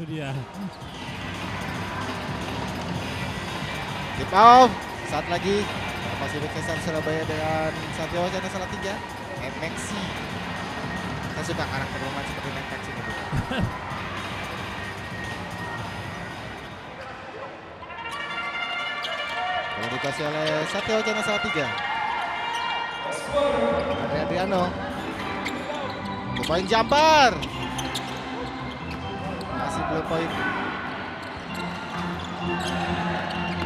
Itu dia. Tip off. Saat lagi Pasifik Cesar Surabaya dengan Satya Wacana salah tiga. MXC. Saya suka karakter pemain seperti MXC ini. Bola dikasih oleh Satya Wacana salah tiga. Adriano. Dua poin jumper. Masih belum poin.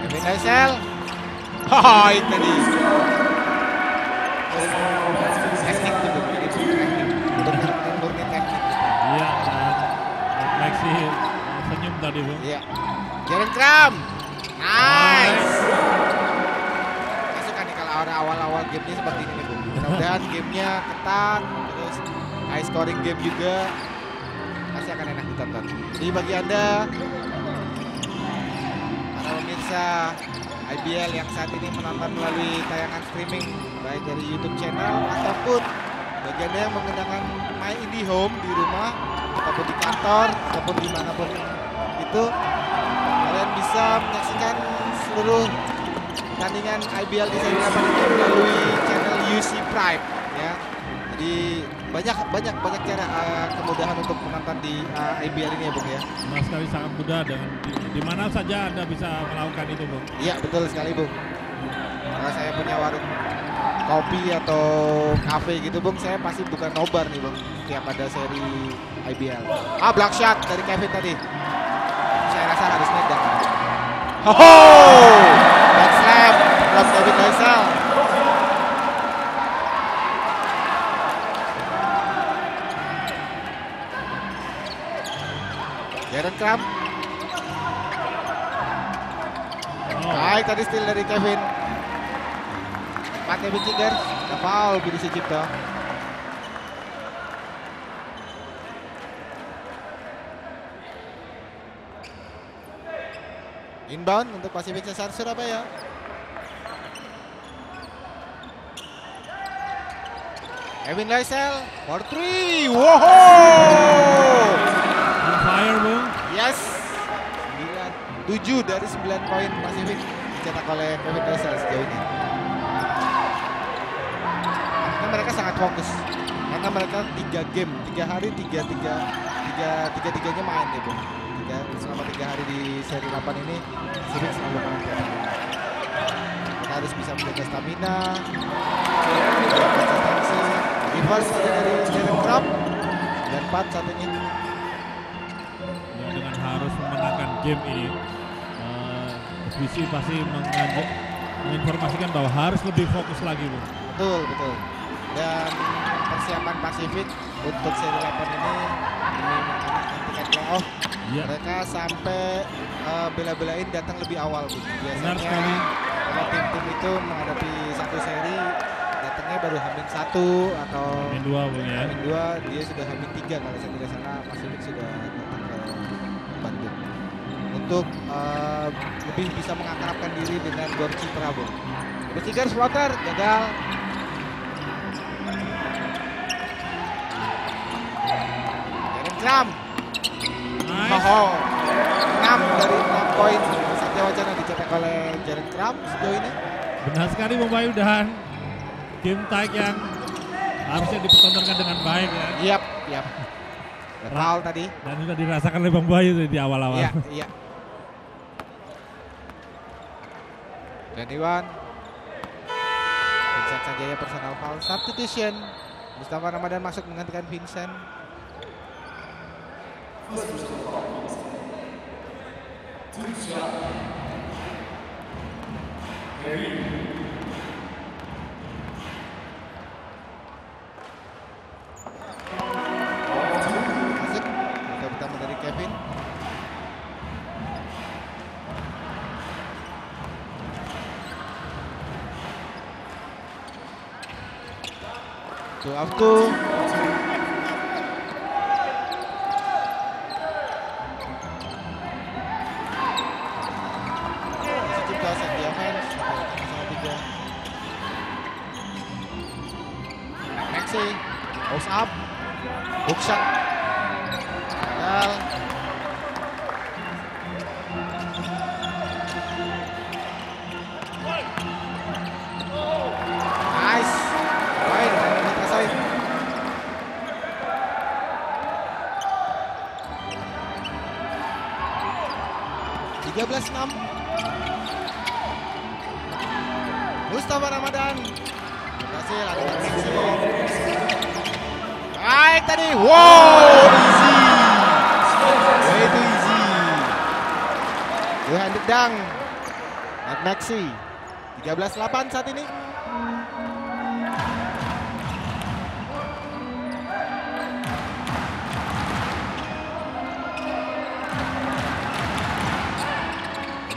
Kevin Aisel. Haha, itu tadi. Teknik. Itu. Iya, Maxi senyum tadi, Bung. Iya. Jaren Kram. Nice. Saya suka nih kalau awal-awal gamenya seperti ini nih, Bu. Mudah-mudahan gamenya ketat, terus high scoring game juga. Ditonton. Jadi bagi Anda, para pemirsa IBL yang saat ini menonton melalui tayangan streaming, baik dari YouTube channel ataupun bagi Anda yang menggunakan My Indie Home di rumah, ataupun di kantor, ataupun di mana pun itu, kalian bisa menyaksikan seluruh pertandingan IBL di seri 8 ini melalui channel UC Prime. Jadi banyak banyak banyak cara uh, kemudahan untuk menonton di uh, IBL ini ya Bung ya. Nah, sekali sangat mudah dengan di, di mana saja Anda bisa melakukan itu, Bung. Iya betul sekali Bung. Kalau saya punya warung kopi atau kafe gitu Bung, saya pasti bukan nobar nih Bung. Tiap ada seri IBL. Ah black shot dari Kevin tadi. Saya rasa harus medan. Ho! Back slam Kevin Faisal. Jaren Kram. Oh, Baik tadi steal dari Kevin. Pak Kevin Cigar. Ada foul Budi Sucipto. Inbound untuk Pasifik Cesar Surabaya. Kevin Laisel for three. Wow! Yes. 9, 7 dari 9 poin Pasifik dicetak oleh Kevin Dressel sejauh ini. Karena mereka sangat fokus. Karena mereka 3 game, 3 hari 3 3 3 tiga tiganya main deh, Bung. Selama 3 hari di seri 8 ini Pasifik selalu main. Kita harus bisa menjaga stamina. Reverse dari Jaren Kram dan 4 satunya. Game ini, SBC pasti mengajak, menginformasikan bahwa harus lebih fokus lagi, Bung. Betul, betul. Dan persiapan Pasifik untuk seri 8 ini mengamankan tiket playoff, Iya, mereka sampai eh, bela-belain datang lebih awal. Bu. benar Biasanya sekali. kalau tim-tim itu menghadapi satu seri datangnya baru hamin satu atau Main dua, Bung ya. hamin dua, dia sudah hamin tiga kalau saya tidak salah Pasifik sudah untuk eh, lebih bisa mengakrabkan diri dengan Gorci Prabowo. Bertiga floater gagal. Jaren Kram. Nice. Oh, 6 dari 6 poin Satya Wacana dicetak oleh Jaren Kram sejauh ini. Benar sekali Bung Bayu dan game tag yang harusnya dipertontonkan dengan baik ya. Yap, yap. Foul tadi. Dan sudah dirasakan oleh Bang Bayu di awal-awal. Iya, iya. Dan Iwan. Vincent Sanjaya personal foul substitution. Mustafa Ramadan masuk menggantikan Vincent. Masuk. Two up 13-8 saat ini.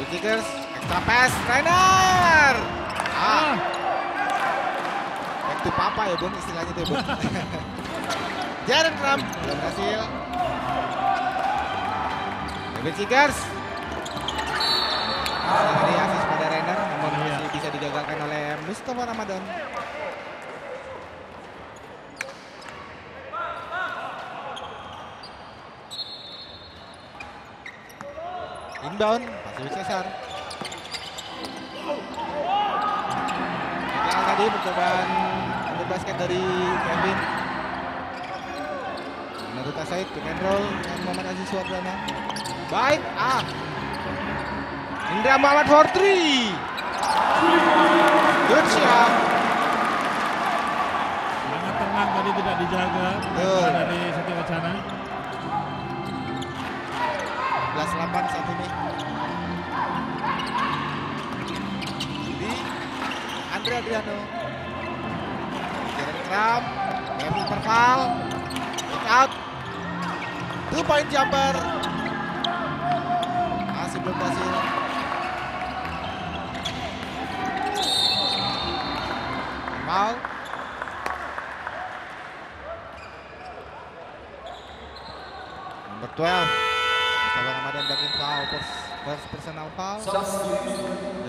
Kickers, extra pass, trainer. Ah, back to papa ya bun, istilahnya tuh bun. Jaren Kram, belum berhasil. David Kickers. Tadi asis pada Rainer, namun Iya. masih bisa digagalkan oleh Mustafa Ramadan. Inbound, Pasifik Cesar. Gagal tadi percobaan untuk basket dari Kevin. Naruto Said pick and roll dengan Muhammad Aziz Wardana. Baik, ah. Indra Muhammad for three. Good shot. Sangat tenang tadi tidak dijaga Betul. dari Satya Wacana. 11-8 saat ini. Di Andre Adriano. Jaren Kram. Kevin Perval. Kick out. Two point jumper. Personal foul.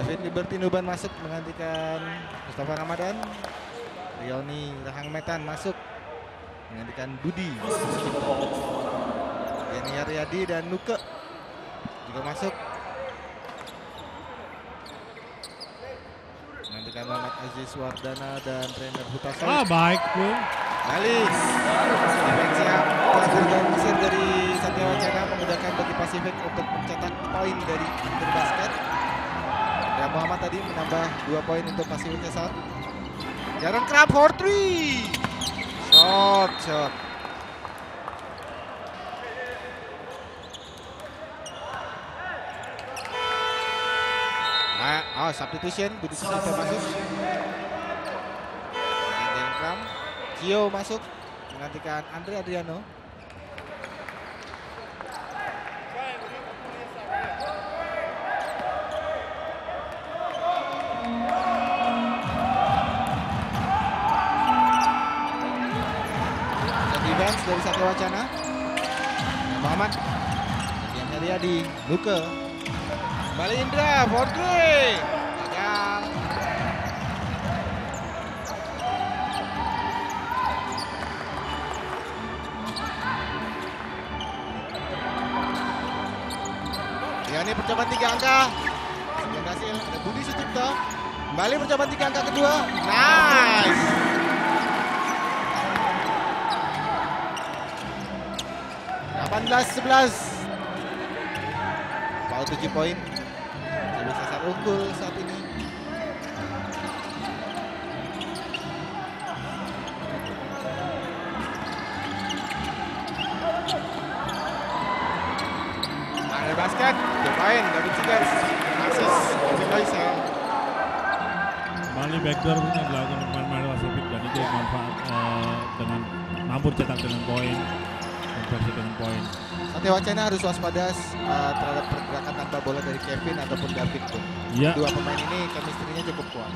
David Liberty Nuban masuk menggantikan Mustafa Ramadan. Rioni Rahang Metan masuk menggantikan Budi. Yani Aryadi dan Nuke juga masuk. Menggantikan Muhammad Aziz Wardana dan trainer Hutaso. Ah baik bro. Balis. Defensi yang telah terorganisir dari Satya Wacana memudahkan bagi Pasifik untuk mencetak poin dari berbasket. Dan Muhammad tadi menambah dua poin untuk Pasifik Cesar. Jaron Krab for three. Shot, shot. Nah, oh, substitution, Budi Susito masuk. Kram. Gio masuk menggantikan Andre Adriano. Dari Satya Wacana. Muhammad. Bagian Heriadi. Luke. Kembali Indra. For. Ya ini percobaan tiga angka. Sudah berhasil. Ada Budi Sucipto. Kembali percobaan tiga angka kedua. Nice. Delapan belas sebelas. Foul tujuh poin. Unggul saat ini. Ada basket, dia main, David Sigars, Asis, Loisel. Kembali backdoor punya dilakukan pemain Pasifik dan itu manfaat eh, dengan mampu cetak dengan poin, konversi dengan poin. Satya Wacana harus waspada uh, terhadap pergerakan tanpa bola dari Kevin ataupun David tuh. Iya. Dua pemain ini chemistry-nya cukup kuat.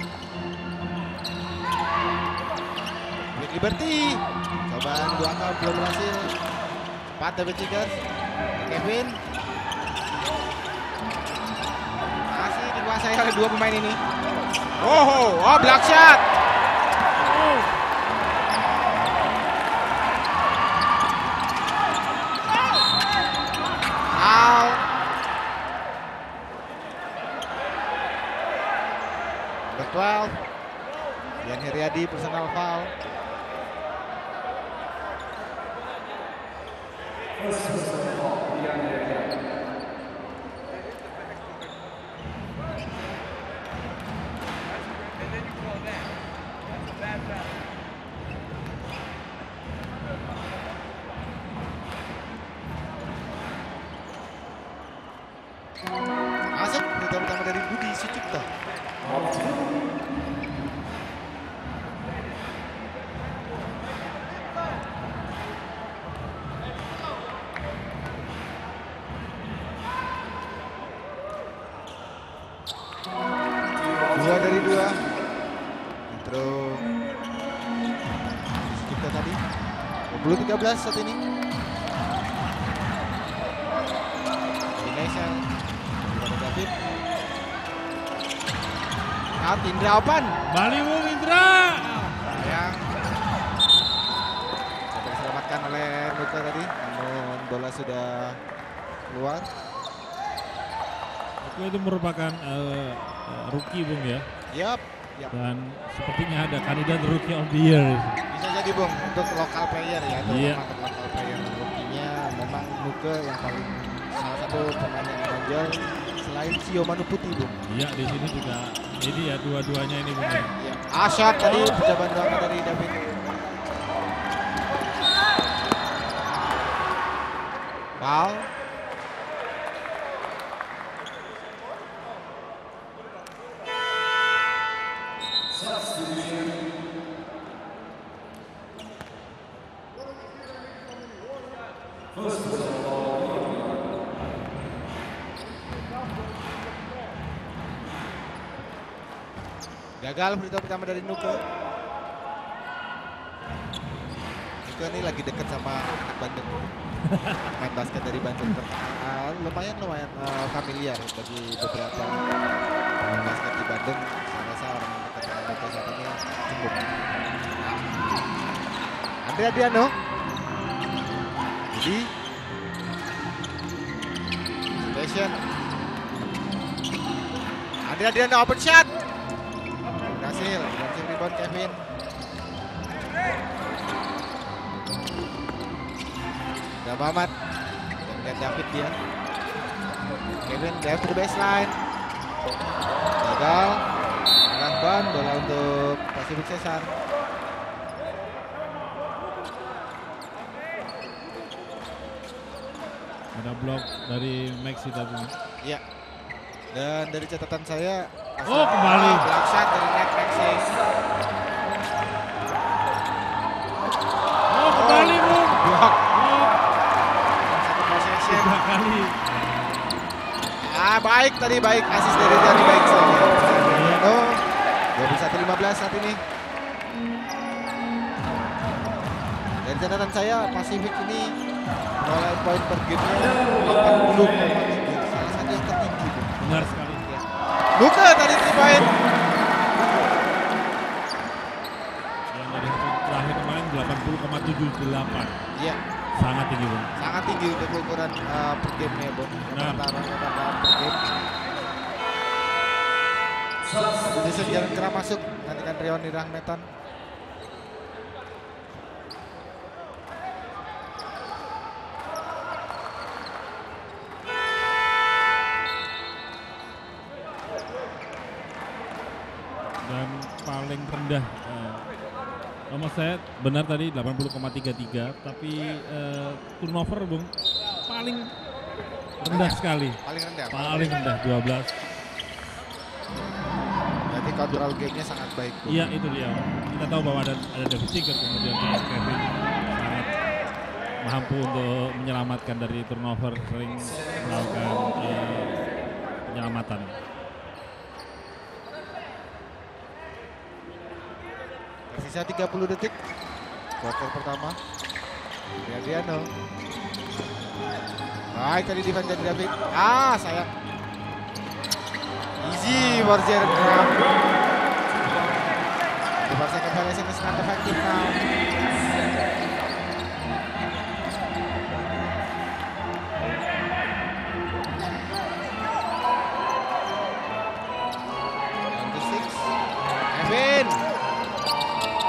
David Liberty, cobaan dua angka belum berhasil. Cepat David Sigars, Kevin. Masih dikuasai oleh dua pemain ini. Oh, oh, block shot. Dan Heriadi personal foul. Masuk, terutama dari Budi Sucipto. 20-13 saat ini. Indonesia. Kepada David. Out Indra Opan. Bali Bung Indra. Sampai diselamatkan oleh Nuka tadi. Namun bola sudah keluar. Itu itu merupakan eh, rookie Bung ya. Yap. Yap. Dan sepertinya ada kandidat rookie of the year. Jadi Bung untuk lokal player ya. Itu untuk lokal player. Rookie-nya memang Nuka yang paling salah satu pemain yang menonjol selain Sio Manu Putih Bung. Iya di sini juga ini ya dua-duanya ini Bung. ya. Ya. Asyat tadi percobaan doang dari David. Foul. Gagal berita pertama dari Nuke. Nuke ini lagi deket sama anak Bandung. Main basket dari Bandung. Ah, lumayan lumayan eh, familiar bagi beberapa pemain basket di Bandung. Saya rasa orang dekat dengan Nuke saat ini cukup. Andre Adriano. Jadi Station. Andre Adriano open shot. Rebound Kevin. Udah Mamat. Dan David dia. Kevin drive to the baseline. Gagal. Arah ban, bola untuk Pasifik Cesar. Ada blok dari Maxi tadi. Iya. Dan dari catatan saya Oh, kembali. block shot dari Net Maxi. Oh kembali Bung. Oh, satu possession. tiga kali. Ah, baik tadi baik asis dari Dani baik saja. Oh, 21-15 saat ini. Dari catatan saya Pasifik ini mulai poin per gamenya 80,3 salah satu yang tertinggi. Benar sekali. Luka tadi. Yang dari hasil terakhir kemarin 80,78. Iya, Sangat tinggi Bung. sangat tinggi untuk ukuran uh, per gamenya, Bu. Benar. Rata-rata per game. Jason jalan kerap masuk, nantikan Rioni Rahmetan. dan saya benar tadi 80,33 tapi eh, turnover Bung paling rendah sekali Paling rendah. paling rendah 12 Berarti kontrol gamenya sangat baik. Bu. iya itu dia kita tahu bahwa ada ada David Seeger kemudian Kevin sangat mampu untuk menyelamatkan dari turnover sering melakukan eh, penyelamatan Tersisa 30 detik. Quarter pertama. Adriano. Baik tadi defense dari David. Ah, sayang. Easy for Jared Graham. The second not effective now.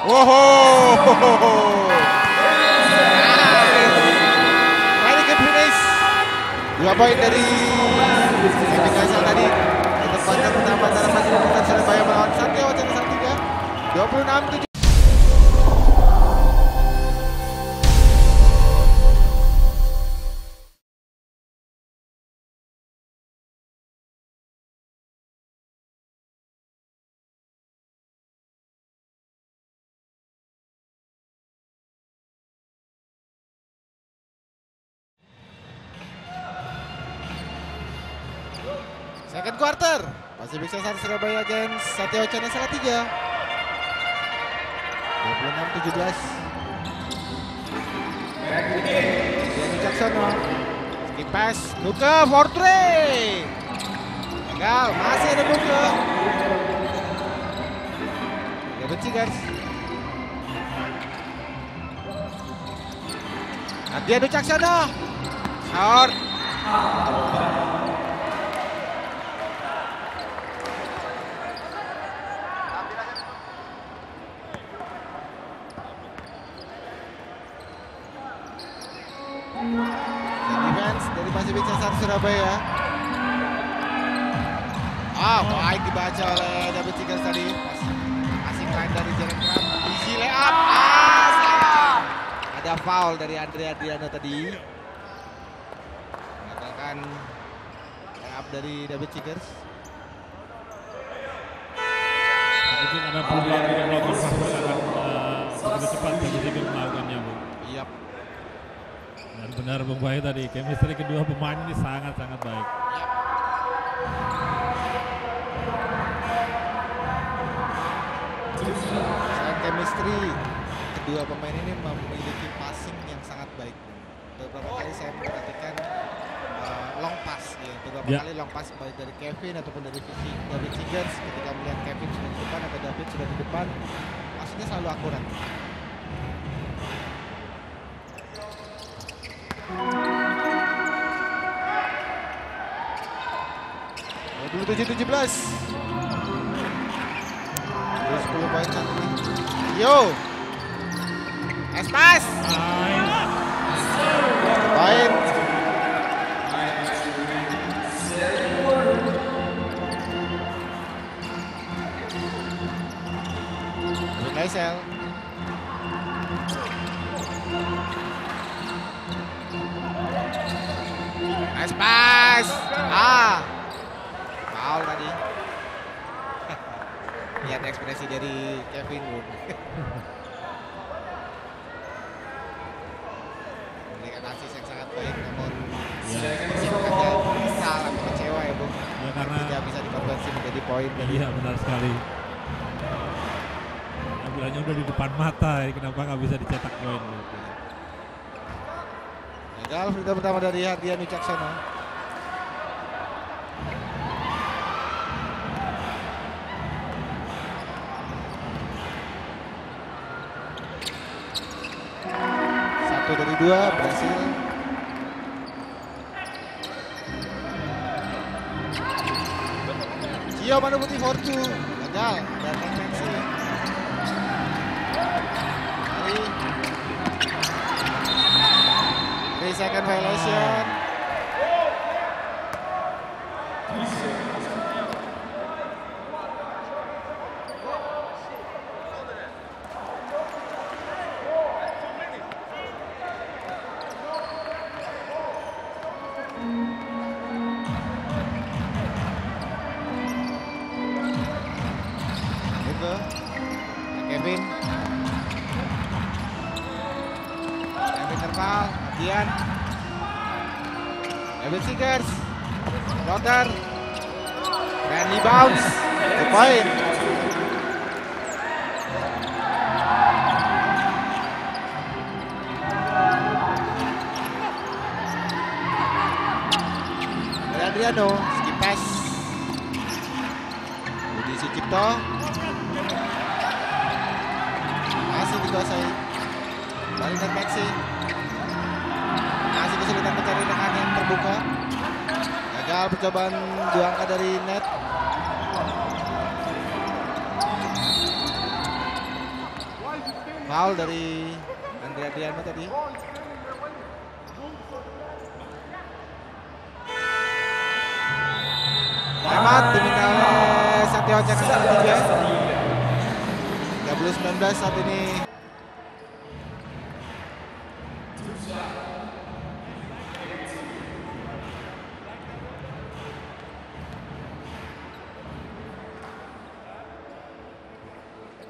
Whoa! Mari ke finish. Dua poin dari Kevin Faisal tadi. Tetap panjang pertama antara Fasilitas Surabaya melawan Satya Wacana Sartika. 26 7 Pasifik Cesar Surabaya against Satya Wacana Salatiga. 26-17. Dian Caksono. Skip pass. Nuke for three. Gagal. Masih ada Nuke. Ya benci guys. Adianu Caksono. Short. Dan dari Pasifik Cesar Surabaya. Ah, baik dibaca oleh David Tigers tadi. Asing lain dari Jaren Kram. Easy layup. Ah. Ada foul dari Andre Adriano tadi. Mengatakan layup dari David Tigers. Mungkin ada peluang untuk melakukan uh, begitu cepat Bung. Iya. Dan benar Bung Bayu tadi, chemistry kedua pemain ini sangat-sangat baik. Selain chemistry, kedua pemain ini memiliki passing yang sangat baik. Beberapa kali saya memperhatikan uh, long pass, ya. beberapa Ya. kali long pass baik dari Kevin ataupun dari Vicky, dari Tigers ketika melihat Kevin sudah di depan atau David sudah di depan, passingnya selalu akurat. Dua tujuh tujuh belas. 10 poin saat ini. Yo. Espas. Poin. Ini kenapa nggak bisa dicetak poin? Gagal free pertama dari Hardian Wicaksono. Satu dari dua berhasil. Cio Manu Putih Fortu gagal dan Nancy. Second violation.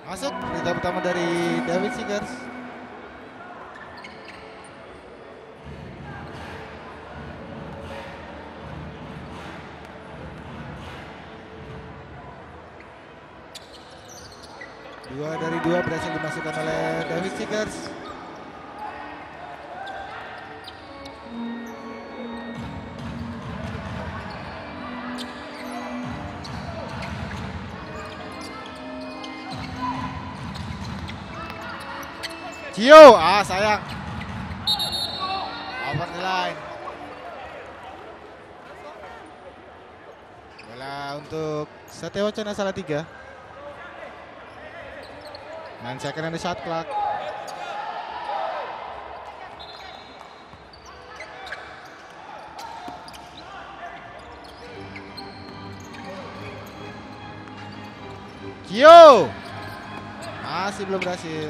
Masuk berita pertama dari David Seekers. Dua dari dua berhasil dimasukkan oleh David Seekers. Cio, ah sayang. Over the line. Bola untuk Satya Wacana salah tiga. Nine second on the shot clock. Kyo masih belum berhasil.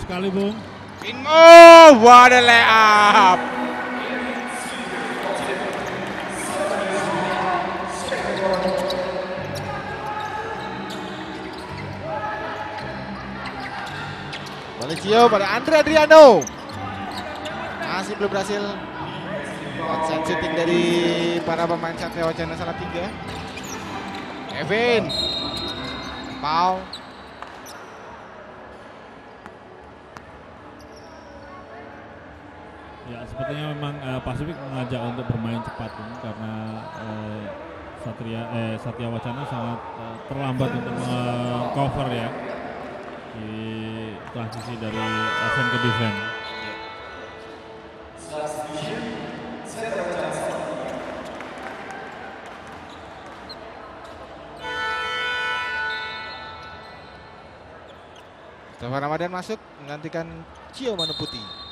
Sekali Bung. Inmo, what a layup! Valecio pada Andre Adriano. Masih belum berhasil. Outside shooting dari para pemain Satria Wacana salah tiga. Kevin. Foul. Ya sepertinya memang eh, Pasifik mengajak untuk bermain cepat ini karena eh, Satria eh Satya Wacana sangat eh, terlambat untuk cover ya di transisi dari offense ke defense. Mustafa Ramadan masuk menggantikan Cio Manu Putih.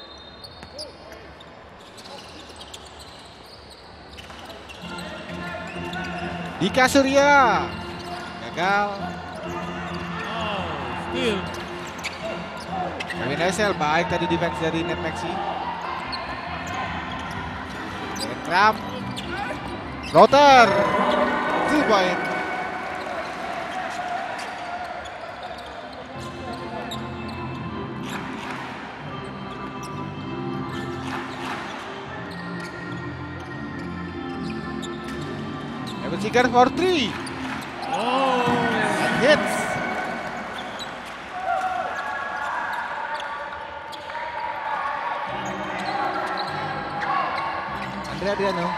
Dika Surya gagal. Oh, steal. Kevin baik tadi defense dari Net Maxi. Jaren Trump. Router. Two point. Seeker for three. Oh, And hits. Andre Adriano.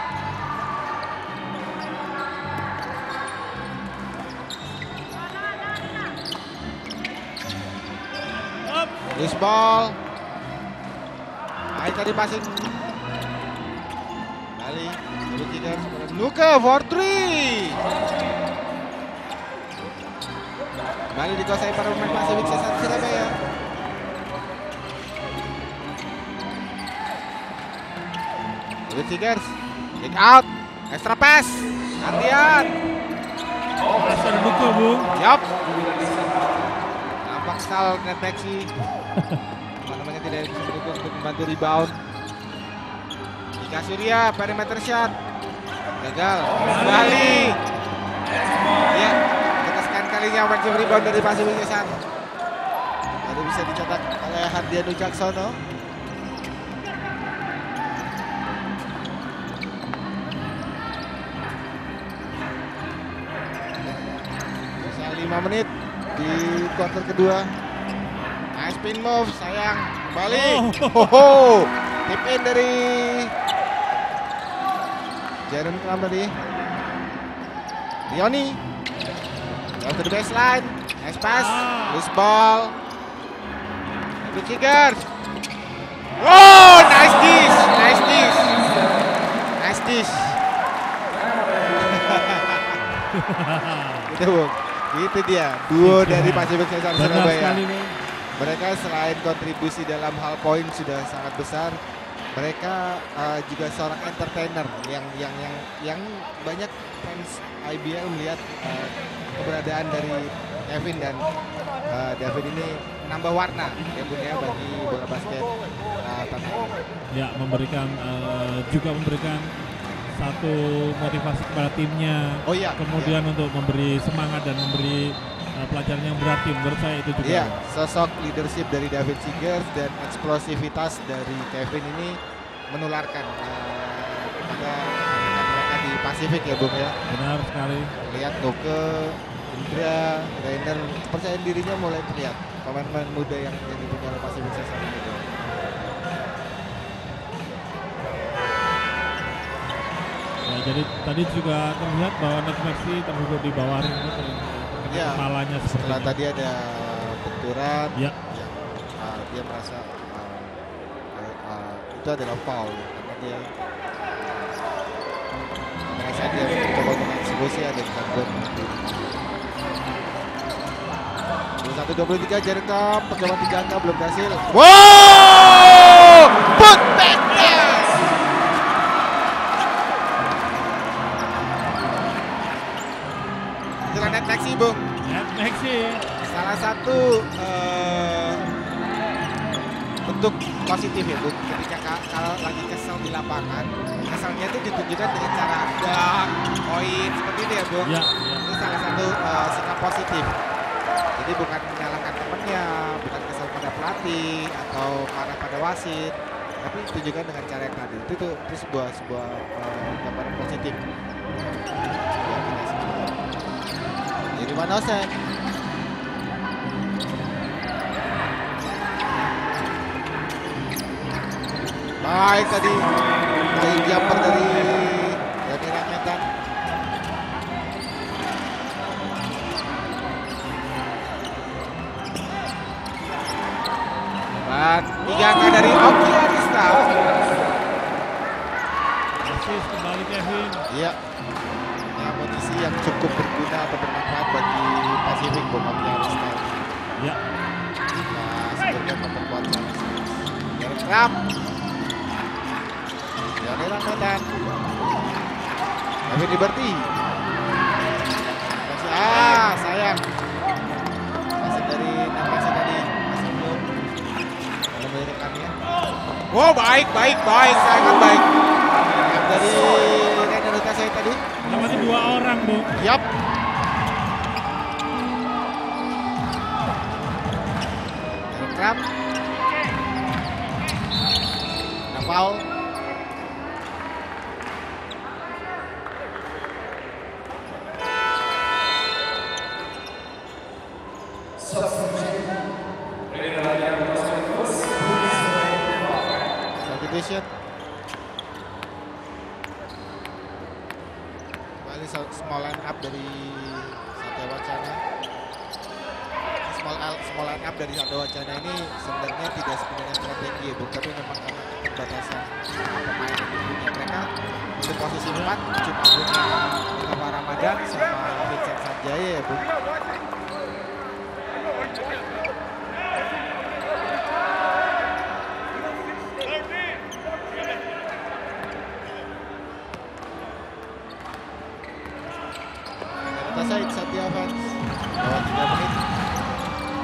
Loose ball. Baik tadi passing. Kali. Luka for. Kembali dikuasai para pemain Pasifik Sesat Surabaya. David Tigers, kick out, extra pass, gantian, Pressure buka Bung. Yup. Nampak style net Maxi. Teman-temannya tidak bisa mendukung untuk membantu rebound. Dika Surya, perimeter shot. Gagal. Kembali. Ya, kalinya offensive rebound dari Pasifik Yayasan. Baru bisa dicetak oleh Hardian Ucaksono. Sisa 5 menit di quarter kedua. Nice spin move, sayang. Kembali. Oh. Ho Tip in dari Jaren Kram tadi. Rioni. Down to the baseline. Nice pass. Loose ball. Good kicker. Oh, nice dish. Nice dish. Nice dish. Itu Bung. Itu dia. Duo dari Pasifik Cesar Surabaya. Mereka selain kontribusi dalam hal poin sudah sangat besar, mereka uh, juga seorang entertainer yang yang yang yang banyak fans IBL melihat uh, keberadaan dari Kevin dan uh, David ini menambah warna ya Bun ya bagi bola basket uh, tanah air. Ya memberikan eh, juga memberikan satu motivasi kepada timnya. Oh iya. Kemudian untuk memberi semangat dan memberi eh, pelajaran yang berarti menurut saya itu juga. Iya, sosok leadership dari David Seegers dan eksplosivitas dari Kevin ini menularkan uh, kepada mereka di Pasifik ya Bung ya. Benar sekali. Lihat Doke Indra, Rainer, percaya dirinya mulai terlihat pemain-pemain muda yang jadi punya lokasi bisa sama ini. Ya, jadi tadi juga terlihat bahwa Nick Maxi terhubung di bawah ring ya, kepalanya setelah ini. tadi ada benturan ya. yang uh, dia merasa uh, uh, uh, itu adalah foul karena dia merasa dia mencoba mengeksekusi ada gangguan 1.23 jari Cup, percobaan tiga angka belum berhasil. Wow! Put back yes! Itu net Maxi, Bung. Net Maxi. Salah satu uh, bentuk positif ya, Bung. Ketika kalau lagi kesel di lapangan, keselnya itu ditunjukkan dengan cara dunk, poin, seperti itu ya, Bung. Ya, ya. Itu salah satu uh, sikap positif. Jadi bukan menyalahkan temennya, bukan kesel pada pelatih atau marah pada wasit, tapi tunjukkan dengan cara yang tadi. Itu tuh itu sebuah sebuah eh, gambaran positif. Jadi Van Osen Baik tadi dari jumper dari Angka dari Oki Arista. Asis kembali Kevin. Iya. Ini amunisi yang cukup berguna atau bermanfaat bagi Pasifik buat Oki Arista. Ya, Nah, sebelumnya memperkuat sana. Dari Kram. Dari Ramedan. Tapi Liberty. Wow baik baik baik sangat baik. Yang dari Rainer saya tadi. melewati dua orang, Bung. Yap. Rekram. Ada foul. Satya Fans bawah 3 menit.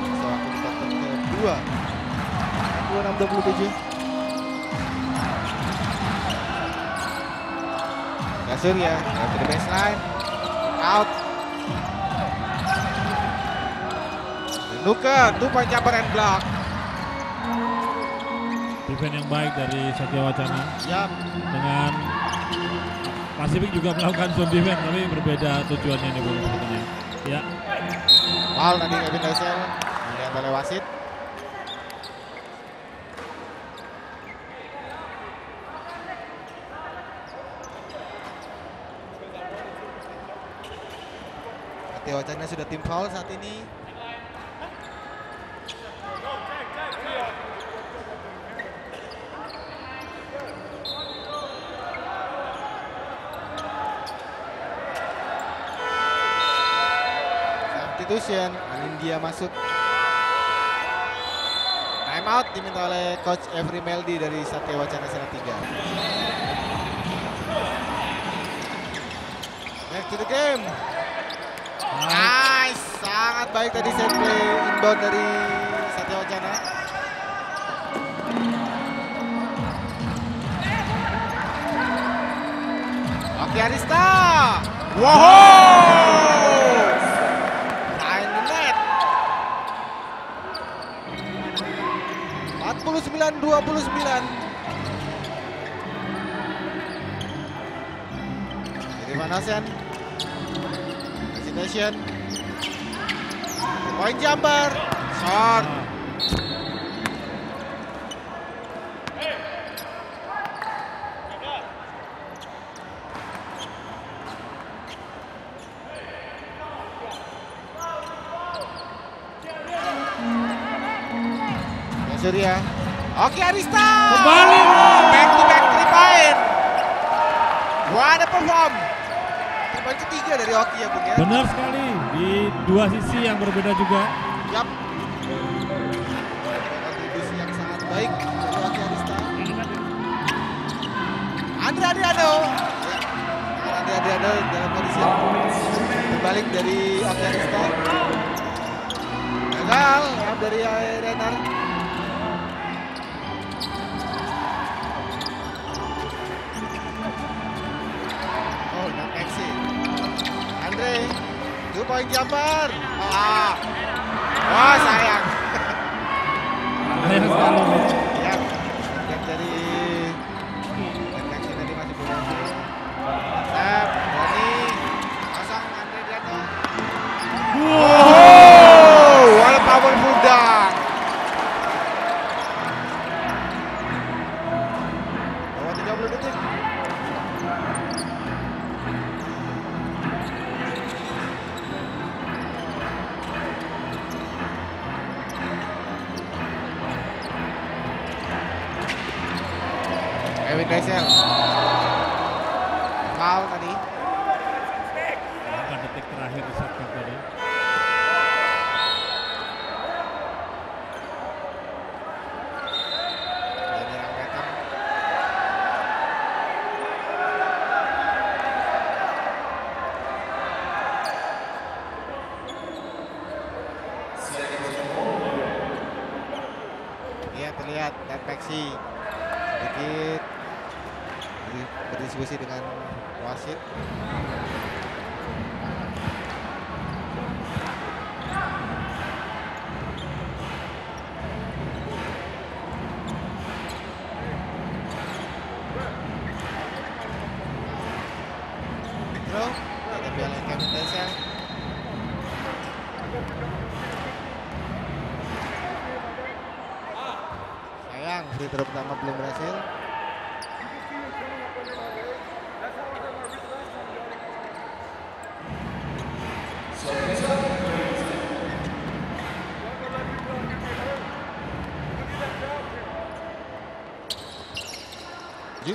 Di kuarter kedua. 26-27 Gasur ya, to the baseline. Out. Nuka, jumper and block. Defense yang baik dari Satya Wacana. Yap, dengan Pasifik juga melakukan zone defense tapi berbeda tujuannya nih Bung sepertinya. Ya, foul tadi Kevin Doisel Dilihat oleh wasit Wacana sudah tim foul saat ini Substitution, Anindya masuk. Time out diminta oleh coach Every Meldi dari Satya Wacana Salatiga. Back to the game. Nice, sangat baik tadi set play inbound dari Satya Wacana. Oke Arista. Wow. Behind the net. 49 29. Jadi Van Hasen. Hesitation. Poin jumper. Short. Surya. Oke Arista. Kembali. Back to back three point. What a perform. Point ketiga dari Oki ya Bung ya. Benar sekali di dua sisi yang berbeda juga. Yap. Kontribusi yang sangat baik dari Oki Arista. Andre Adriano. Ya. Andre Adriano dalam kondisi yang berbalik dari Oki Arista. Gagal dari Renner. Two point jumper. Ah, wah sayang.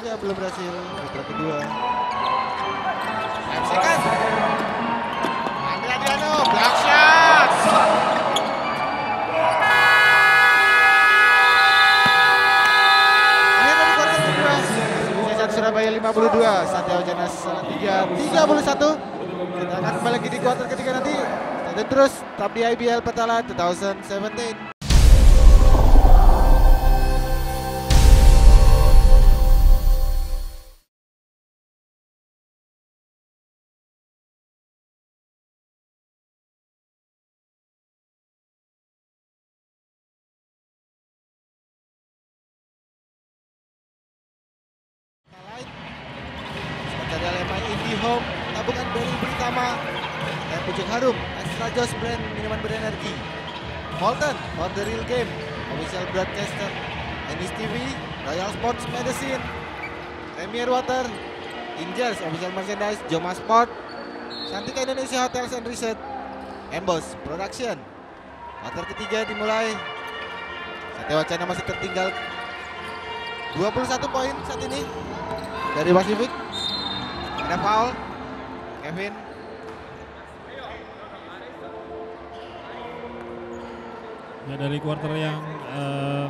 Juga belum berhasil, throw kedua. Five seconds. Andre Adriano, block shot. Surabaya 52, Satya Wacana Salatiga 31. Kita akan kembali lagi di kuarter ketiga nanti. Stay terus, tetap di IBL Petala 2017. Merchandise, Joma Sport, Santika Indonesia Hotels and Resort, Embos Production. Water ketiga dimulai. Satya Wacana masih tertinggal 21 poin saat ini dari Pasifik. Ada foul. Kevin. Ya dari quarter yang eh,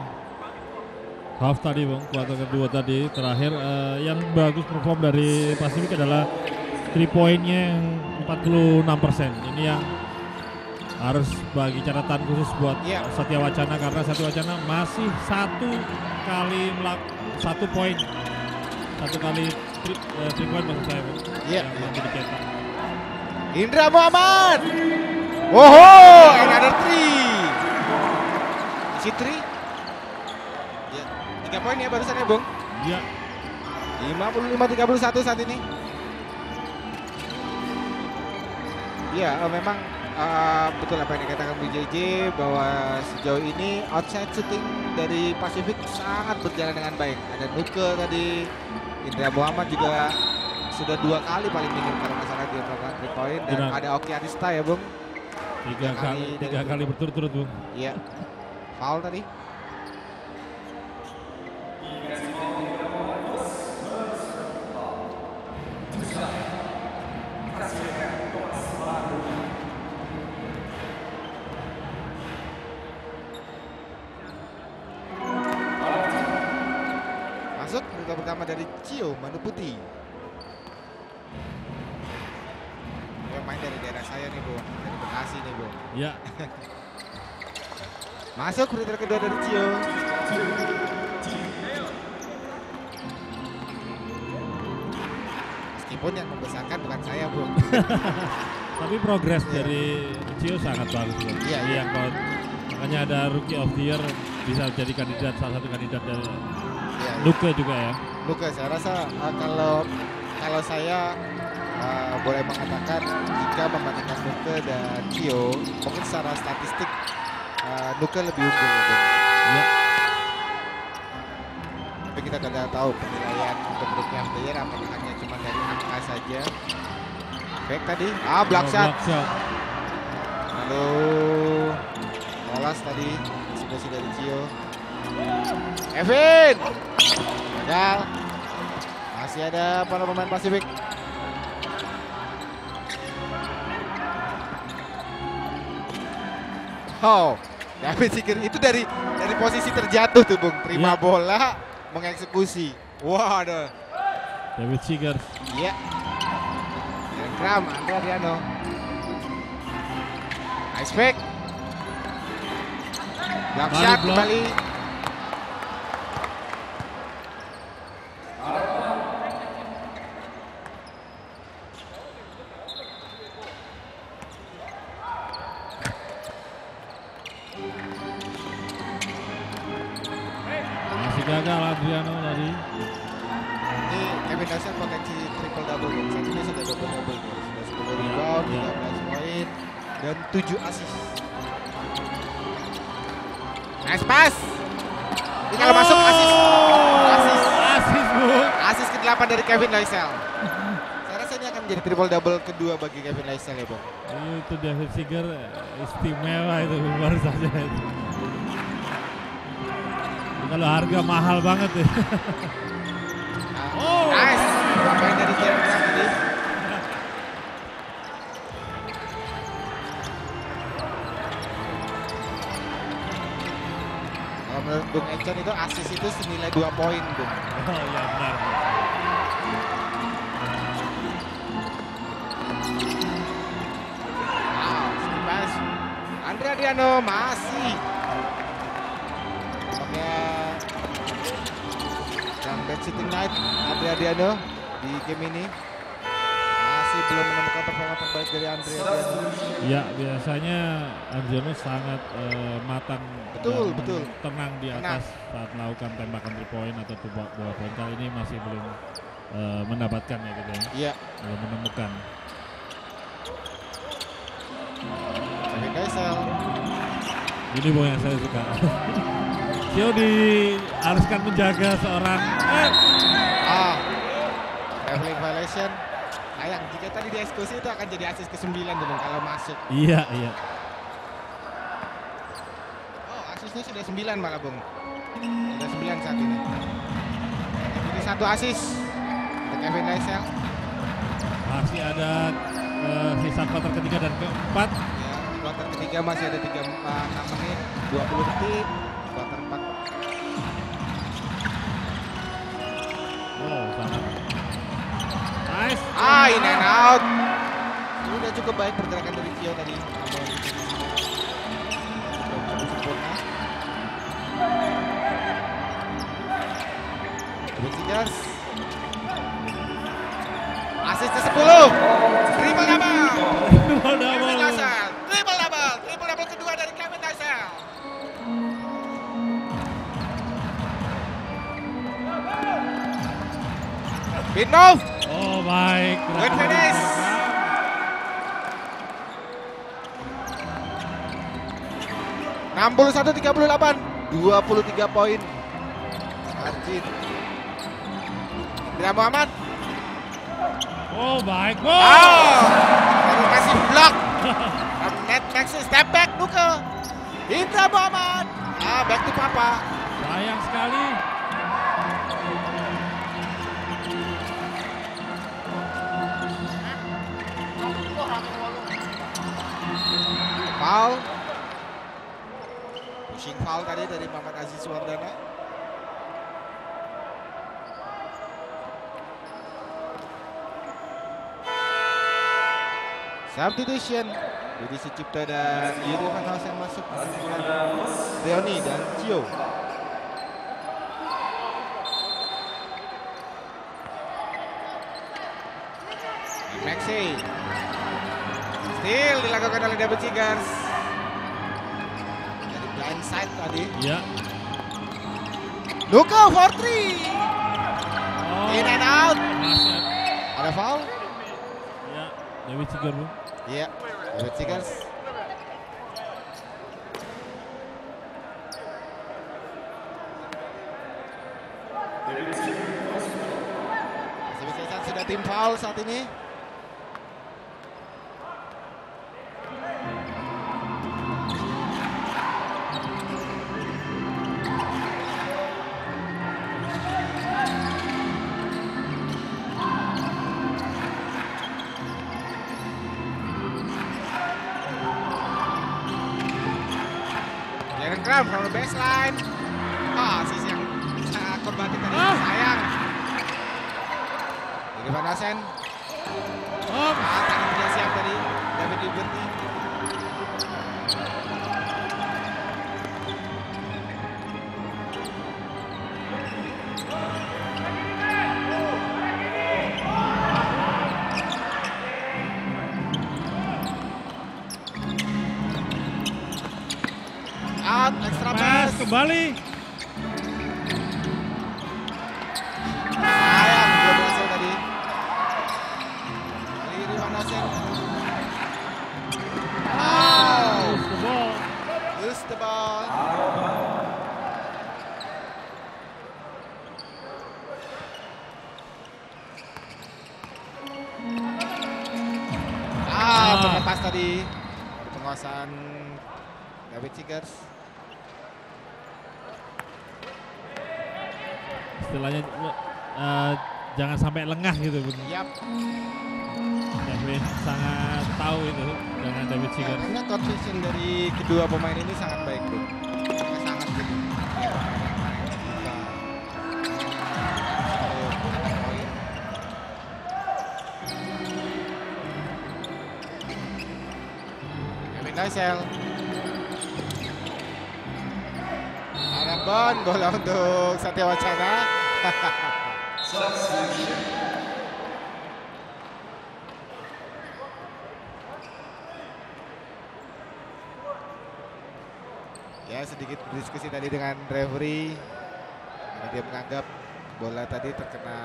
half tadi bang, quarter kedua tadi terakhir eh, yang bagus perform dari Pasifik adalah three pointnya yang 46 Ini yang harus bagi catatan khusus buat Iya. Satya Wacana karena Satya Wacana masih satu kali melak satu poin satu kali three, eh, three point maksud saya bang. Iya, yang dicetak. Indra Muhammad. Woho, another three. Si three. Ya, tiga poin ya barusan ya, Bung. Iya, 55-31 saat ini. Iya, eh, memang uh, betul apa yang dikatakan Bu JJ bahwa sejauh ini outside shooting dari Pasifik sangat berjalan dengan baik. Ada Nuke tadi, Indra Muhammad juga sudah dua kali paling minim kalau nggak salah dia melakukan three point dan Benar. ada Oki Arista ya Bung. Tiga Tiga kali, tiga kali berturut-turut Bung. Iya. Foul tadi. Masuk berita pertama dari Cio Manu Putih. Dia main dari daerah saya nih, Bu. Dari Bekasi nih, Bu. Ya, Masuk free kedua dari Cio. Meskipun yang membesarkan bukan saya, Bu. tapi progres Iya. dari Cio sangat bagus Bung. Iya, iya. yang kalau makanya ada Rookie of the Year bisa jadi kandidat salah satu kandidat dari Ya, Luke juga ya. Luka, saya rasa uh, kalau kalau saya uh, boleh mengatakan jika membandingkan Luka dan Cio, mungkin secara statistik uh, Luka lebih unggul. Bu. Ya, Tapi kita tidak tahu penilaian untuk of the Year apakah hanya cuma dari angka saja. Back tadi, ah block oh, shot. shot. Lalu lolos tadi eksekusi dari Cio. Kevin. Gagal. Masih ada para pemain Pasifik. Oh, David Sigir itu dari dari posisi terjatuh tuh Bung. Terima Iya. bola, mengeksekusi. Wah, ada. David Seeger. Iya. Dan Kram, Andre Adriano. Nice pick. Block shot kembali. Lysel. Saya rasa ini akan menjadi triple double kedua bagi Kevin Lysel ya, Bang. Itu David Seeger eh, istimewa itu baru saja itu. Kalau harga mahal banget ya. Oh. Nice. Apa yang dari Grant tadi? Menurut Bung Econ itu assist itu senilai 2 poin, Bung. Oh iya benar. Adriano masih pakai yang bad shooting night Andre Adriano di game ini masih belum menemukan performa terbaik dari Andre Adriano. Ya biasanya Arjono sangat eh, matang Betul, dan betul. tenang di Tenang. atas saat melakukan tembakan three point atau bola bola point kali ini masih belum eh, mendapatkan ya gitu ya Iya, belum menemukan. Ini boy yang saya suka Sio diharuskan menjaga seorang eh, Ah, traveling violation. Sayang, jika tadi dieksekusi itu akan jadi assist ke-9 Bung kalau masuk. iya iya Oh, asisnya sudah 9 malah, Bung. Sudah 9 saat ini. Jadi satu asis untuk Kevin Lysel. masih ada eh, sisa kuarter ketiga dan keempat kuarter ketiga masih ada 3 6 menit, 20 detik. Kuarter 4. wow sangat nice Ah, in and out. Sudah cukup baik pergerakan dari Cio tadi. Sempurna. Asisnya 10. Big move. oh baik Good finish. 61-38, 23 poin. Margin. Indra Muhammad. Oh Oh, bos. lalu kasih blok. From net Maxi step back Nuke. Indra Muhammad. Ah, back to Papa. Sayang sekali. Foul. Pushing foul tadi dari Muhammad Aziz Wardana. Substitution. Budi Sucipto dan Yuri Van Hausen masuk Leoni dan Cio. Maxi. Still dilakukan oleh David Seegers. Dari blind side tadi. Ya. Luka for three. Oh. In and out. Masih. Ada foul? Ya. David Sigar bu. Iya. David Seegers. Sebesar sudah tim foul saat ini. David Seegers. Istilahnya eh, jangan sampai lengah gitu. Yap. Kevin sangat tahu itu dengan David Sigar. karena contribution dari kedua pemain ini sangat baik, Bro. Sangat gitu. Ya, kemarin terbuka. Untuk mencetak poin. Kevin Daisel. Ada bon, bola untuk Satya Wacana. Ya sedikit berdiskusi tadi dengan referee karena dia menganggap bola tadi terkena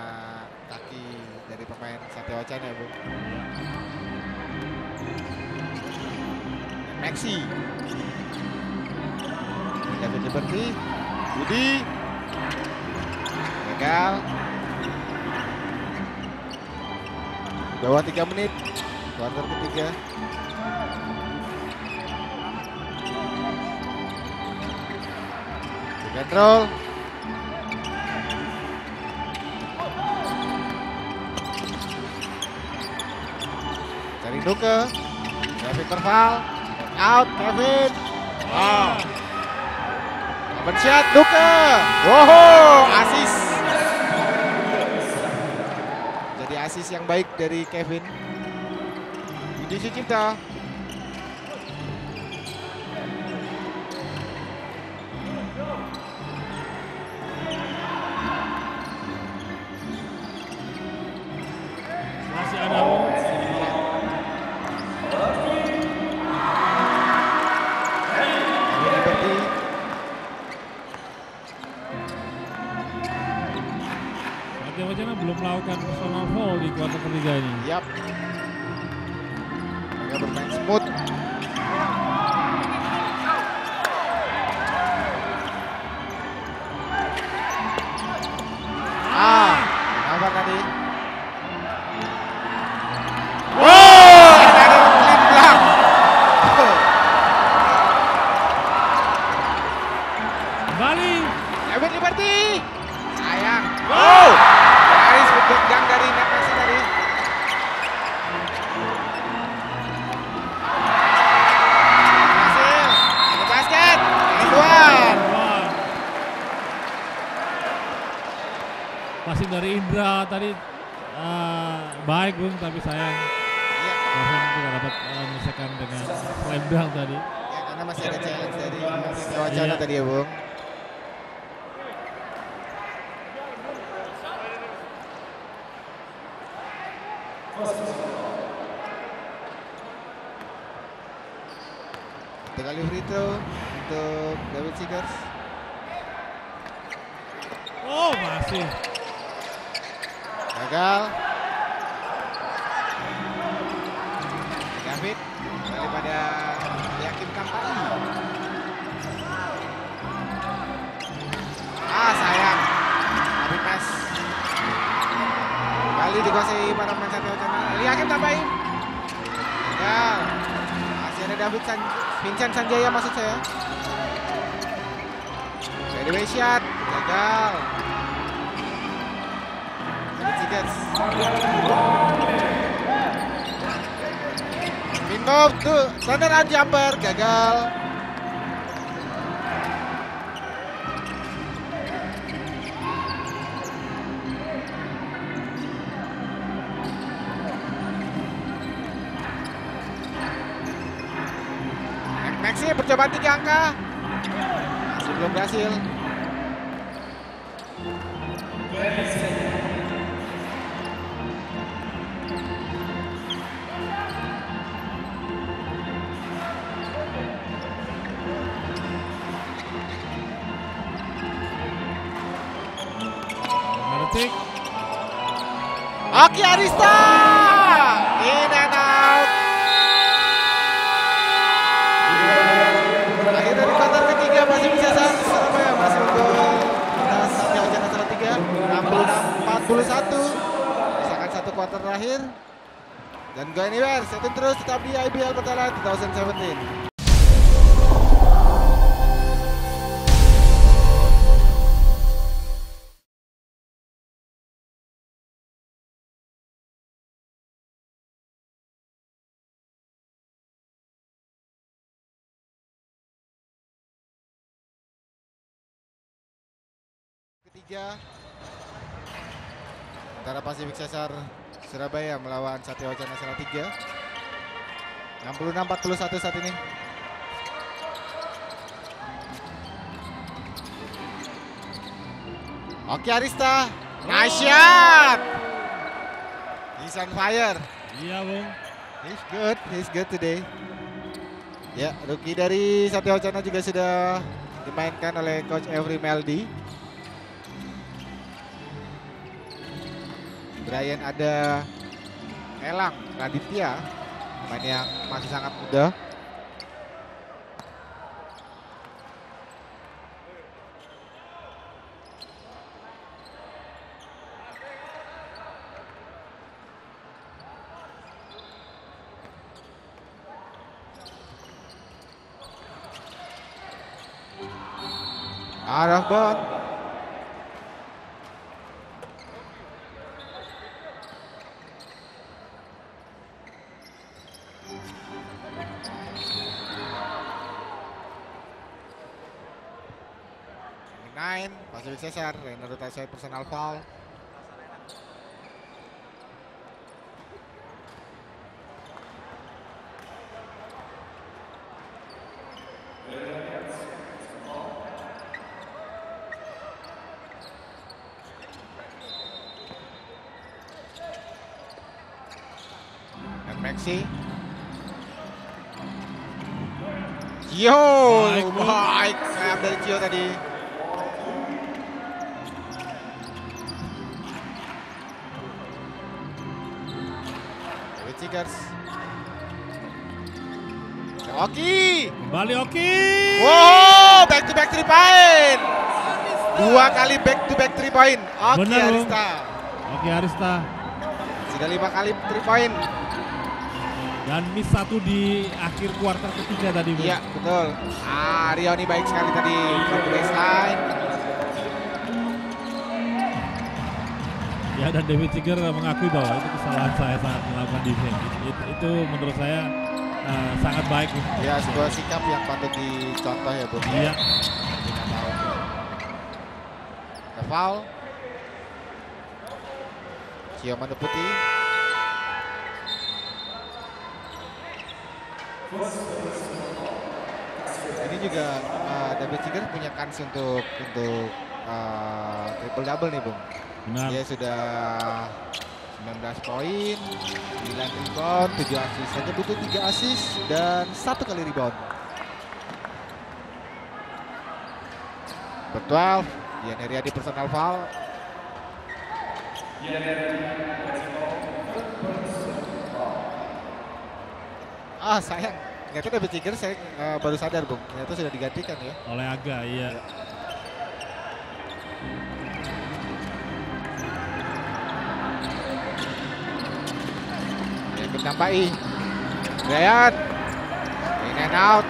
kaki dari pemain Satya Wacana Bu. Maxi. David Liberty. Budi. Gagal. Bawah 3 menit. Kuarter ketiga. Roll. Cari Nuke. Kevin Perval. Out Kevin. Wow. Open shot Nuke. Wow, asis. Jadi asis yang baik dari Kevin. Budi Sucipta. Satya Wacana belum melakukan personal foul di kuarter ketiga ini. Yap. Mereka bermain smooth. Jumper gagal. Maxi percobaan tiga angka masih belum berhasil. Detik. Oki Arista in and out. Akhir dari kuarter ketiga masih bisa satu Surabaya masih unggul atas Wacana Salatiga 66 41. Misalkan satu kuarter terakhir. Dan go anywhere, setting terus tetap di IBL Pertala 2017. Ketiga antara Pasifik Cesar Surabaya melawan Satya Wacana Salatiga 66-41 saat ini. Oke Arista, nice shot. He's on fire. Iya Bung. He's good, he's good today. Ya, rookie dari Satya Wacana juga sudah dimainkan oleh Coach Every Meldi. Brian ada Elang Raditya, pemain yang masih sangat muda. Out of Pacific Cesar, Rainer Utasai personal foul. Dan Maxi. Yo, Baik, baik sayap dari Cio tadi. Seegers. Oki. Kembali Oki. Wow, back to back three point. Dua kali back to back three point. Oki Bung. Arista. Oke Arista Sudah lima kali 3 point. dan miss satu di akhir kuartal ketiga tadi. Iya, betul. Ah, Rioni baik sekali tadi the baseline. Ya dan David Ciger mengakui bahwa itu kesalahan saya saat melakukan defense. Itu, itu menurut saya uh, sangat baik. Bu. Ya, sebuah sikap yang patut dicontoh ya, Bung. Iya. Ada foul. Ciaman putih. Ini juga uh, David Ciger punya kans untuk untuk uh, triple double nih, Bung. Benar. Dia sudah 19 poin, 9 rebound, 7 assist. Hanya butuh 3 assist dan satu kali rebound. 12, Dian Heriadi personal foul. Ah sayang, ternyata David Ciger saya eh, baru sadar bung, ternyata sudah digantikan ya. Oleh Aga, iya. Yang ditambahi, Brian, in and out.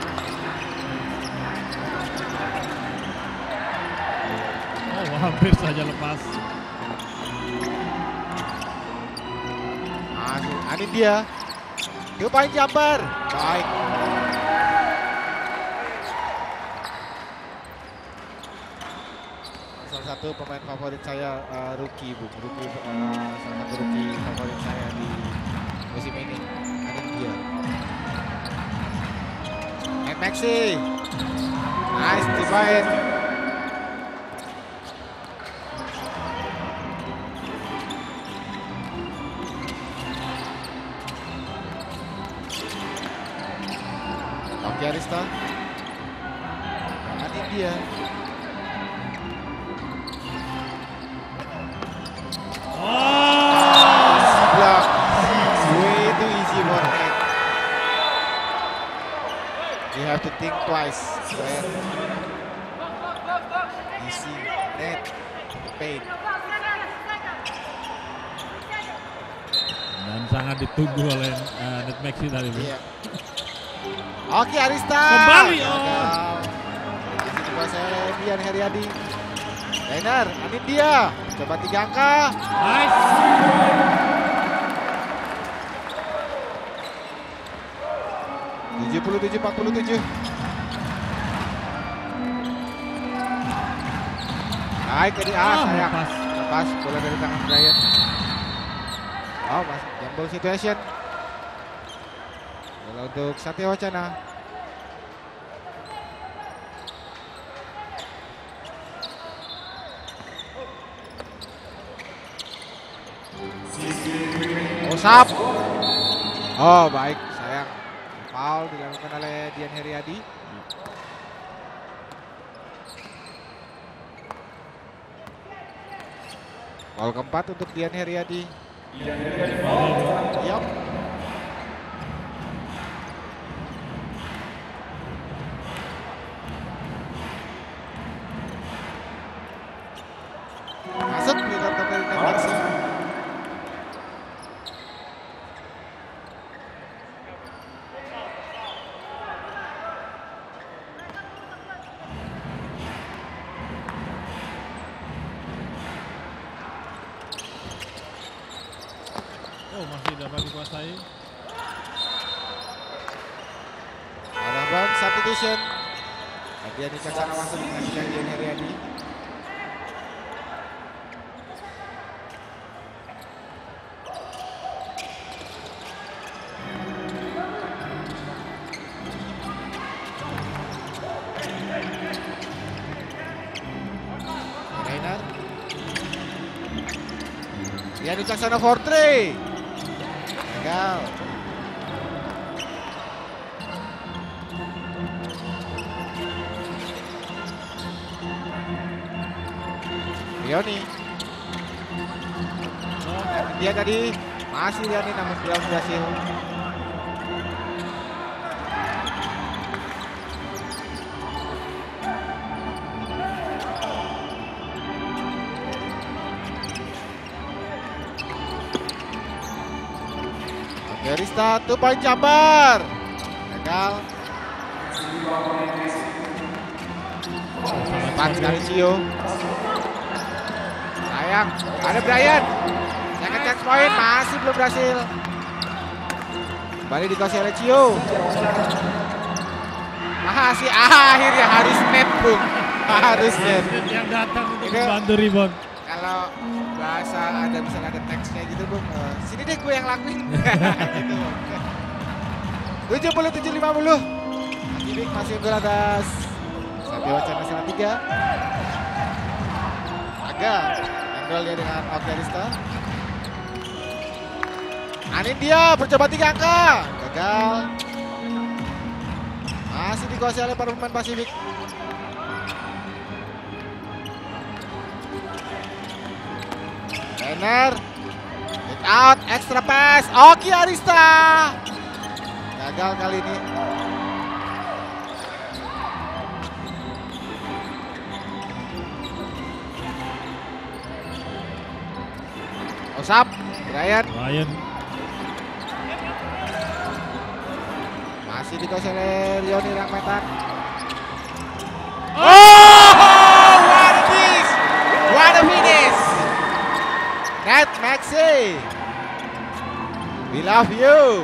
Oh, hampir saja lepas. Dia. Two point jumper. Baik. Salah satu pemain favorit saya uh, rookie, Bu. Rookie uh, salah satu rookie favorit saya di musim ini. Ini dia. Maxi. Nice divide. Ditunggu oleh uh, Net Maxi tadi. Iya. Oke Arista. Kembali, oh. Kuasa Dian Heriadi. Rainer, ini dia. Coba tiga angka. Nice. tujuh puluh tujuh empat puluh tujuh. Baik tadi ah, Ah, sayang. lepas. Lepas bola dari tangan Brian. Oh, masih gamble situation. Bola untuk Satya Wacana. Osap. Oh, baik, sayang. Foul dilakukan oleh Dian Heriadi. Foul keempat untuk Dian Heriadi. Yap. Dian Wicaksono for three. Rioni. Dia tadi masih Rioni namun belum berhasil. Two point jumper. Gagal. Empat sekali Cio. Sayang, ada Brian. Second chance point, masih belum berhasil. Kembali dikuasai oleh Cio. Masih akhirnya harus net, Bung. Harus net. yang datang untuk membantu rebound. Kalau bahasa ada misalnya ada teksnya gitu, Bung. eh, sini deh gue yang lakuin. gitu. 77-50. Akibik masih unggul atas Satya Wacana 3. Agak handle dia dengan Oki Arista. Anindya bercoba tiga angka. Gagal. Masih dikuasai oleh para pemain Pasifik. Trainer. Kick out, extra pass. Oki Arista. Gagal kali ini. Osap, Brian Ryan masih dikuasai oleh Rioni Rangmetan. Oh, what a miss! What a finish! Net Maxi. We love you.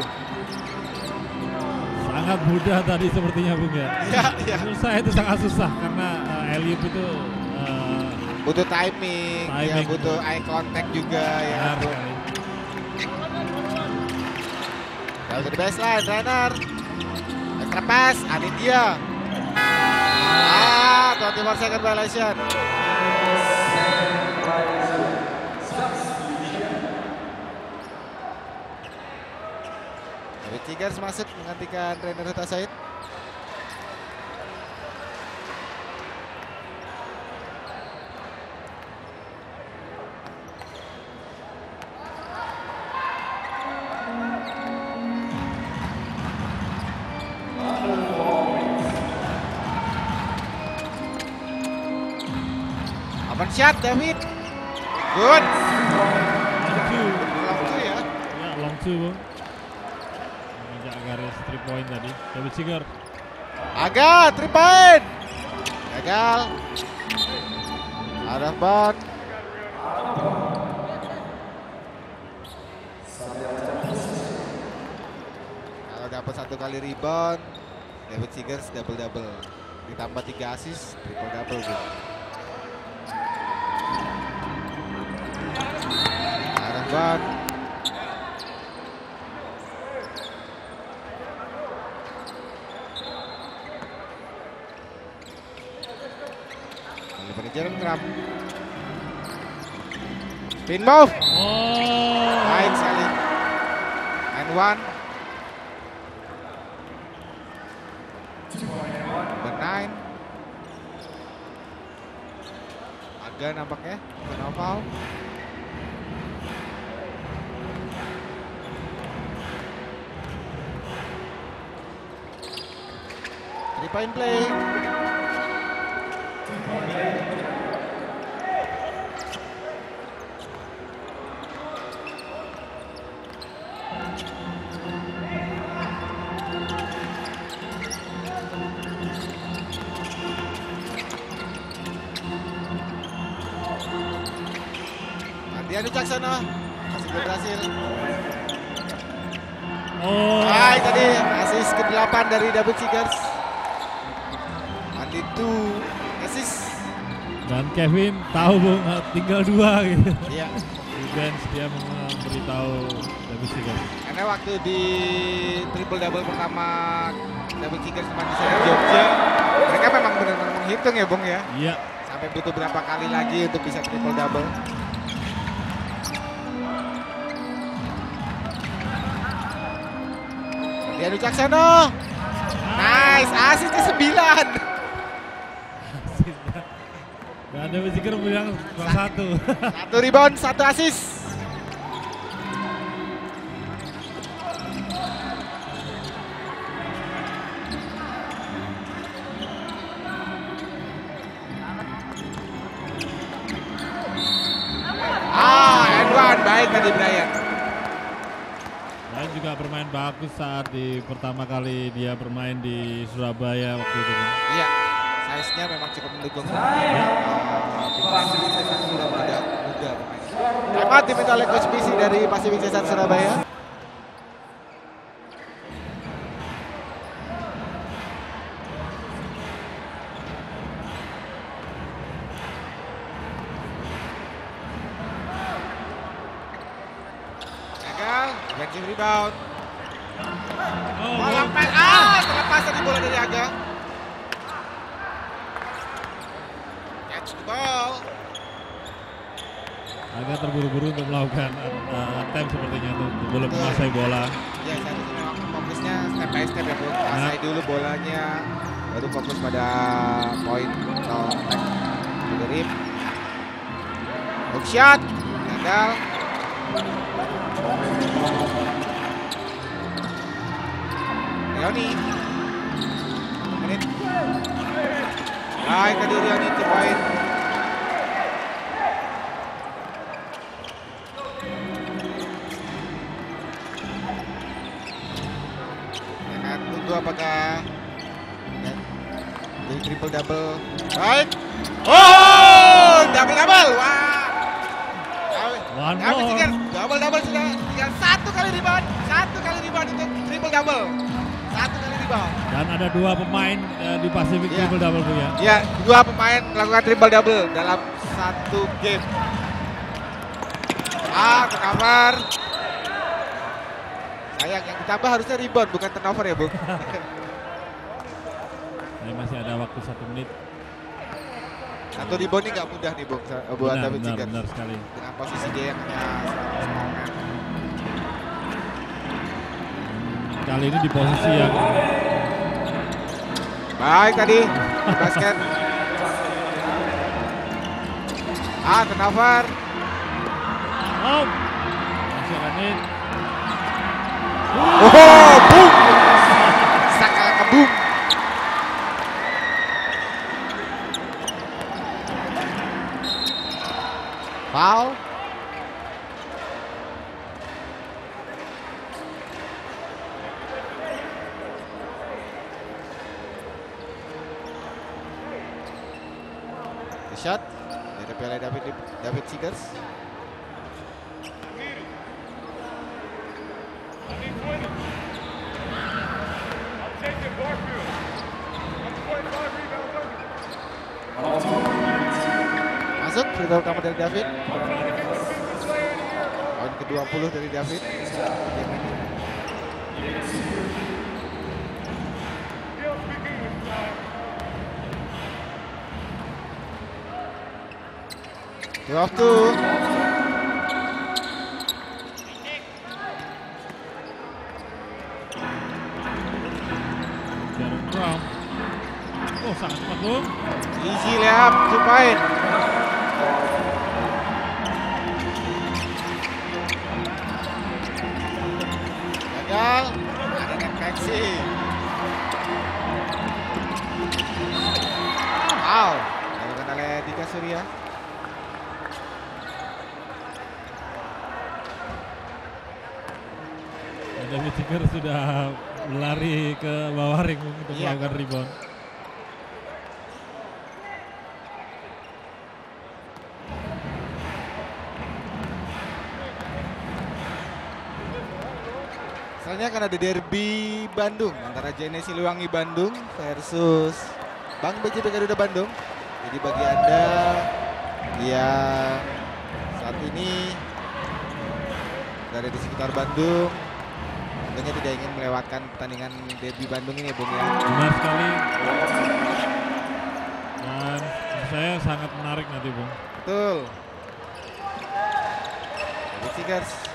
sangat mudah tadi sepertinya Bung ya. Ya, ya. Saya itu sangat susah karena uh, Eliup itu uh, Butuh timing, ya Timing. butuh eye contact juga ya. benar. Kalau to the baseline, trainer. Extra pass, Aditya. Ah, 24 second violation. David Tigers masuk menggantikan trainer Huta Said. Open shot, David. Good. Long two. Ya. Ya, long two. Menginjak garis 3 point tadi. David Sigar. Aga, three point. Gagal. Of bound. Kalau dapat satu kali rebound, David Seegers double double. Ditambah tiga assist, triple double gitu. Out of bound. Oliver Jerem Trump. Spin move. Oh. Baik sekali. And one. Number nine. Agak nampaknya. Kena foul. Three point play. Caksono masih belum berhasil. Oh. Hai tadi asis ke-8 dari David Seegers. Andi itu asis. Dan Kevin tahu Bung uh, tinggal dua gitu. Iya. Bench dia memberitahu David Sigar. Karena waktu di triple double pertama David Seegers cuma di sana Jogja, mereka memang benar-benar menghitung ya, Bung ya. Iya. Sampai butuh berapa kali lagi untuk bisa triple double. Ardian Caksono. Nice, asis ke 9. Dan David Sigar bilang kurang satu. Satu rebound, satu assist. Saat di pertama kali dia bermain di Surabaya waktu itu. Iya, size-nya memang cukup mendukung. Ya. Vincent sudah muda, muda pemain. Diminta oleh Coach Bisi dari Pasifik Cesar Surabaya. Teatro. One tinggal double double sudah tinggal satu kali rebound, satu kali rebound untuk triple double. Satu kali rebound. Dan ada dua pemain uh, di Pacific Iya. Triple Double Bu ya. Ya, dua pemain melakukan triple double dalam satu game. Ah, turnover. Sayang yang ditambah harusnya rebound bukan turnover ya, Bung. Ini masih ada waktu satu menit. Satu rebound ini nggak mudah nih, Bung, sa- buat Benar, David benar, Sigar. benar sekali. Dengan posisi dia yang hanya. Kali ini di posisi yang Baik tadi di basket. Ah, turnover. oh masih ada menit. Oh, Foul. The shot David David Seegers. Pertama dari David. Poin ke-20 dari David. Jaron Brown. Oh sangat cepat. Easy layup, two point. Koneksi. Wow. Dilakukan oleh Dika Surya. Dan David Tiger sudah lari ke bawah ring untuk Iya. melakukan rebound. Soalnya kan ada derby Bandung antara JNS Siliwangi Bandung versus Bang BJB Garuda Bandung. Jadi bagi Anda yang saat ini berada di sekitar Bandung, tentunya tidak ingin melewatkan pertandingan derby Bandung ini, Bung ya. Benar sekali. Dan saya sangat menarik nanti Bung. Betul. David Seegers.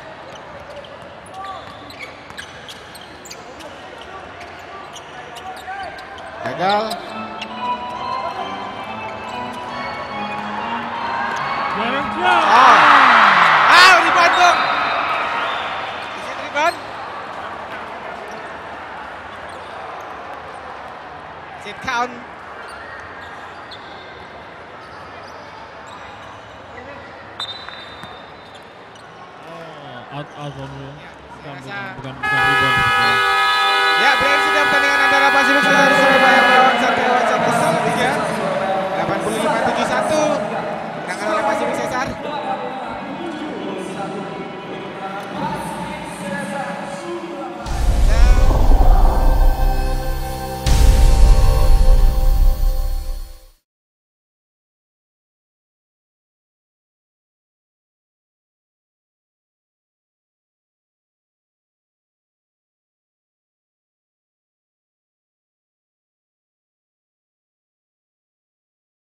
Gagal. Ah, ah rebound dong. Rebound? Is it count? Oh, out out Bung. bukan, Saya rasa- bukan, bukan